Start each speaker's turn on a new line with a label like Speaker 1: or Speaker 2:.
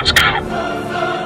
Speaker 1: Let's go.